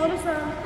Rosa.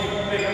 foi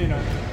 you know.